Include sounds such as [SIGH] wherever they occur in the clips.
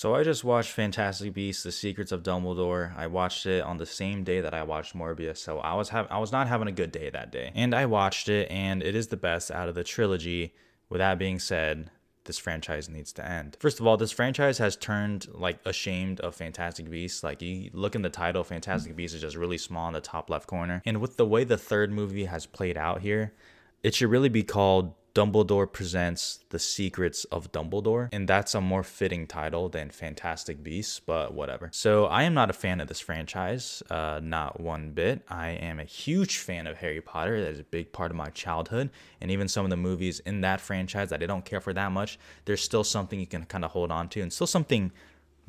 So I just watched Fantastic Beasts: The Secrets of Dumbledore. I watched it on the same day that I watched Morbius, so I was have I was not having a good day that day. And I watched it, and it is the best out of the trilogy. With that being said, this franchise needs to end. First of all, this franchise has turned like ashamed of Fantastic Beasts. Like you look in the title, Fantastic Beasts is just really small in the top left corner. And with the way the third movie has played out here, it should really be called Dumbledore presents The Secrets of Dumbledore, and that's a more fitting title than Fantastic Beasts, but whatever. So I am not a fan of this franchise, uh, not one bit. I am a huge fan of Harry Potter. That is a big part of my childhood, and even some of the movies in that franchise that I don't care for that much, there's still something you can kind of hold on to, and still something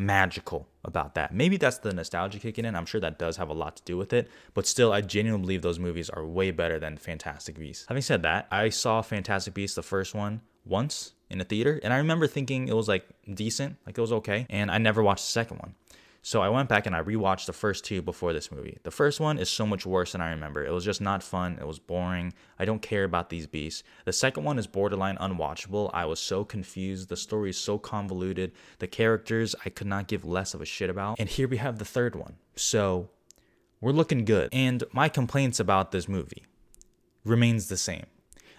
magical about that. Maybe that's the nostalgia kicking in. I'm sure that does have a lot to do with it, but still, I genuinely believe those movies are way better than Fantastic Beasts. Having said that, I saw Fantastic Beasts, the first one, once in a theater, and I remember thinking it was like decent, like it was okay, and I never watched the second one. So I went back and I rewatched the first two before this movie. The first one is so much worse than I remember. It was just not fun. It was boring. I don't care about these beasts. The second one is borderline unwatchable. I was so confused. The story is so convoluted. The characters I could not give less of a shit about. And here we have the third one. So we're looking good. And my complaints about this movie remains the same.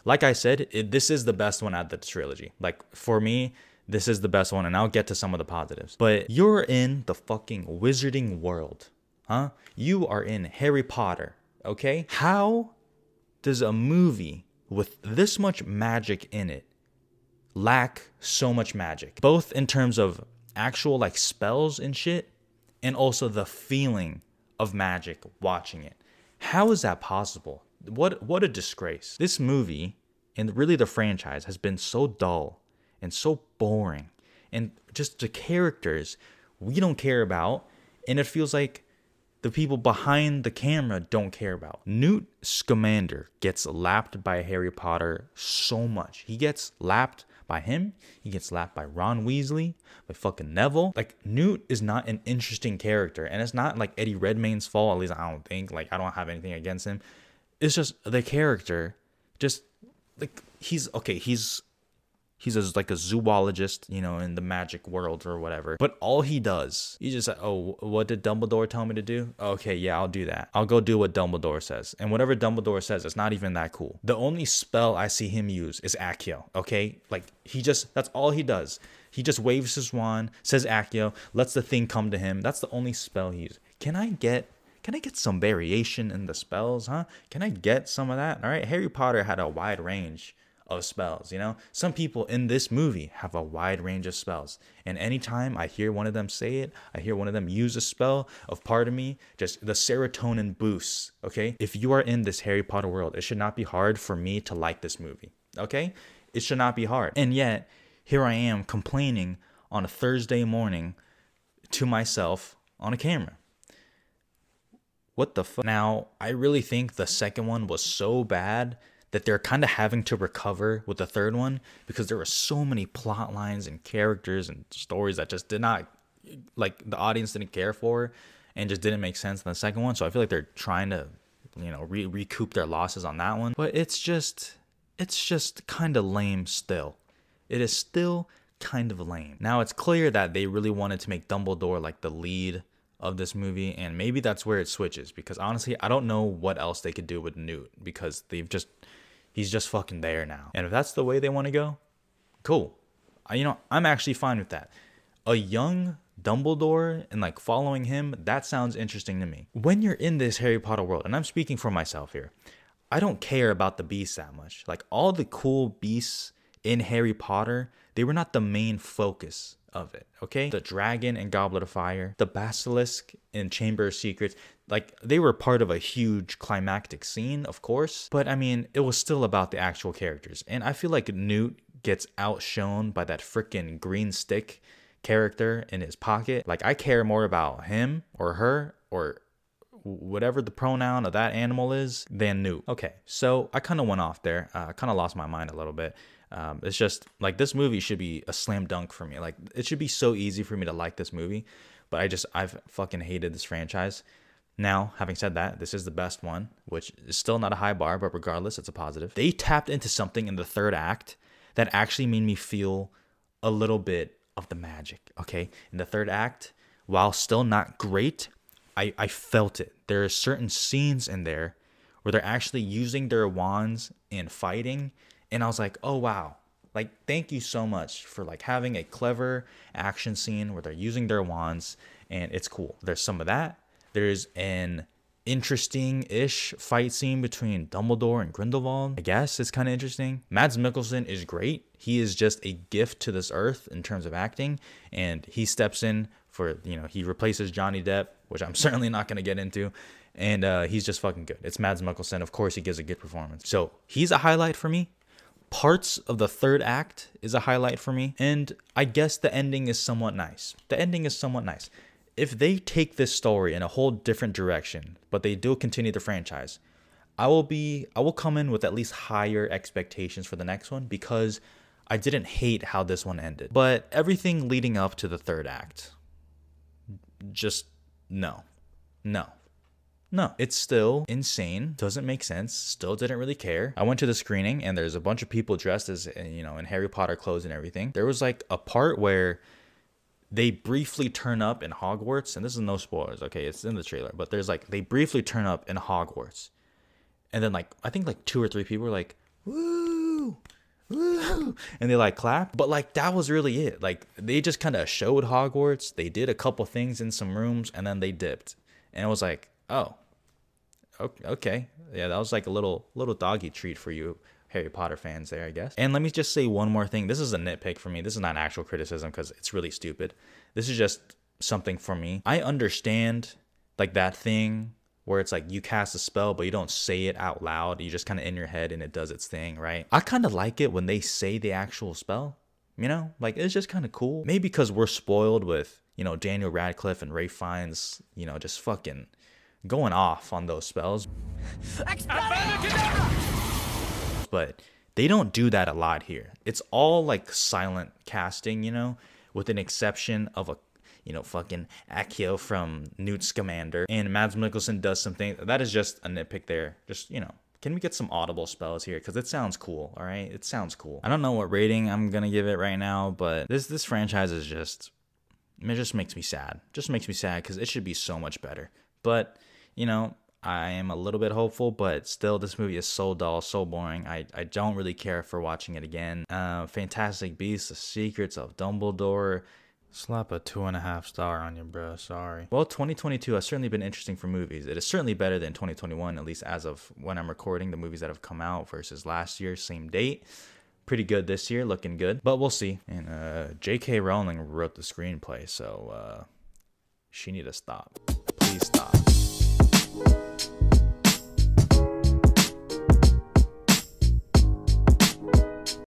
Like I said, it, this is the best one out of the trilogy. Like for me, this is the best one, and I'll get to some of the positives. But you're in the fucking wizarding world, huh? You are in Harry Potter, okay? How does a movie with this much magic in it lack so much magic? Both in terms of actual like spells and shit, and also the feeling of magic watching it. How is that possible? What what a disgrace. This movie and really the franchise has been so dull and so boring. And just the characters we don't care about. And it feels like the people behind the camera don't care about. Newt Scamander gets lapped by Harry Potter so much. He gets lapped by him. He gets lapped by Ron Weasley, by fucking Neville. Like Newt is not an interesting character, and it's not like Eddie Redmayne's fault. At least I don't think. Like I don't have anything against him. It's just the character. Just like he's okay. He's he's a, like a zoologist, you know, in the magic world or whatever. But all he does, he just, like, oh, what did Dumbledore tell me to do? Okay, yeah, I'll do that. I'll go do what Dumbledore says. And whatever Dumbledore says, it's not even that cool. The only spell I see him use is Accio, okay? Like, he just, that's all he does. He just waves his wand, says Accio, lets the thing come to him. That's the only spell he uses. Can I get can I get some variation in the spells, huh? Can I get some of that? All right, Harry Potter had a wide range of spells. You know, some people in this movie have a wide range of spells, and anytime I hear one of them say it, I hear one of them use a spell. Of part of me, just the serotonin boosts. Okay, if you are in this Harry Potter world, it should not be hard for me to like this movie. Okay, it should not be hard, and yet here I am complaining on a Thursday morning to myself on a camera. What the fuck? Now, I really think the second one was so bad that they're kind of having to recover with the third one because there were so many plot lines and characters and stories that just did not like the audience didn't care for and just didn't make sense in the second one. So i feel like they're trying to you know re- recoup their losses on that one. But it's just it's just kind of lame still. It is still kind of lame. Now it's clear that they really wanted to make dumbledore like the lead of this movie and maybe that's where it switches because honestly i don't know what else they could do with newt because they've just He's just fucking there now. And if that's the way they want to go, cool. I, you know, I'm actually fine with that. A young Dumbledore and like following him, that sounds interesting to me. When you're in this Harry Potter world, and I'm speaking for myself here, I don't care about the beasts that much. Like all the cool beasts in Harry Potter, they were not the main focus of it, okay? The dragon and Goblet of Fire, the basilisk in Chamber of Secrets, like they were part of a huge climactic scene, of course, but I mean, it was still about the actual characters. And I feel like Newt gets outshone by that freaking green stick character in his pocket. Like I care more about him or her or whatever the pronoun of that animal is than Newt. Okay, so I kind of went off there. Uh, I kind of lost my mind a little bit. Um, it's just like this movie should be a slam dunk for me. Like it should be so easy for me to like this movie, but I just I've fucking hated this franchise. Now, having said that, this is the best one, which is still not a high bar, but regardless, it's a positive. They tapped into something in the third act that actually made me feel a little bit of the magic. Okay. In the third act, while still not great, I, I felt it. There are certain scenes in there where they're actually using their wands and fighting. And I was like, oh wow. Like, thank you so much for like having a clever action scene where they're using their wands and it's cool. There's some of that. There's an interesting-ish fight scene between Dumbledore and Grindelwald. I guess it's kind of interesting. Mads Mikkelsen is great. He is just a gift to this earth in terms of acting, and he steps in for you know he replaces Johnny Depp, which I'm [LAUGHS] certainly not going to get into, and uh, he's just fucking good. It's Mads Mikkelsen, of course, he gives a good performance. So he's a highlight for me. Parts of the third act is a highlight for me, and I guess the ending is somewhat nice. The ending is somewhat nice if they take this story in a whole different direction, but they do continue the franchise, I will be I will come in with at least higher expectations for the next one because I didn't hate how this one ended. But everything leading up to the third act just no. No. No, it's still insane. Doesn't make sense. Still didn't really care. I went to the screening and there's a bunch of people dressed as, uh, you know, in Harry Potter clothes and everything. There was like a part where they briefly turn up in Hogwarts, and this is no spoilers, okay? It's in the trailer, but there's like they briefly turn up in Hogwarts, and then like I think like two or three people were like, "Woo!" Woo! and they like clap but like that was really it like they just kind of showed hogwarts they did a couple things in some rooms and then they dipped and it was like oh okay yeah that was like a little little doggy treat for you Harry Potter fans there, I guess. And let me just say one more thing. This is a nitpick for me. This is not actual criticism because it's really stupid. This is just something for me. I understand like that thing where it's like you cast a spell but you don't say it out loud. You just kind of in your head and it does its thing, right? I kind of like it when they say the actual spell. You know, like it's just kind of cool. Maybe because we're spoiled with, you know, Daniel Radcliffe and Ralph Fiennes, you know, just fucking going off on those spells but they don't do that a lot here. It's all like silent casting, you know, with an exception of a you know, fucking Accio from Newt Scamander. And Mads Mikkelsen does something that is just a nitpick there. Just, you know, can we get some audible spells here? Because it sounds cool, all right? It sounds cool. I don't know what rating I'm gonna give it right now, but this this franchise is just it just makes me sad. Just makes me sad because it should be so much better. But, you know, I am a little bit hopeful, but still, this movie is so dull, so boring. I, I don't really care for watching it again. Uh, Fantastic Beasts, The Secrets of Dumbledore. Slap a two and a half star on you, bro. Sorry. Well, 2022 has certainly been interesting for movies. It is certainly better than 2021, at least as of when I'm recording the movies that have come out versus last year, same date. Pretty good this year, looking good, but we'll see. And uh, J.K. Rowling wrote the screenplay, so uh, she need to stop. Please stop.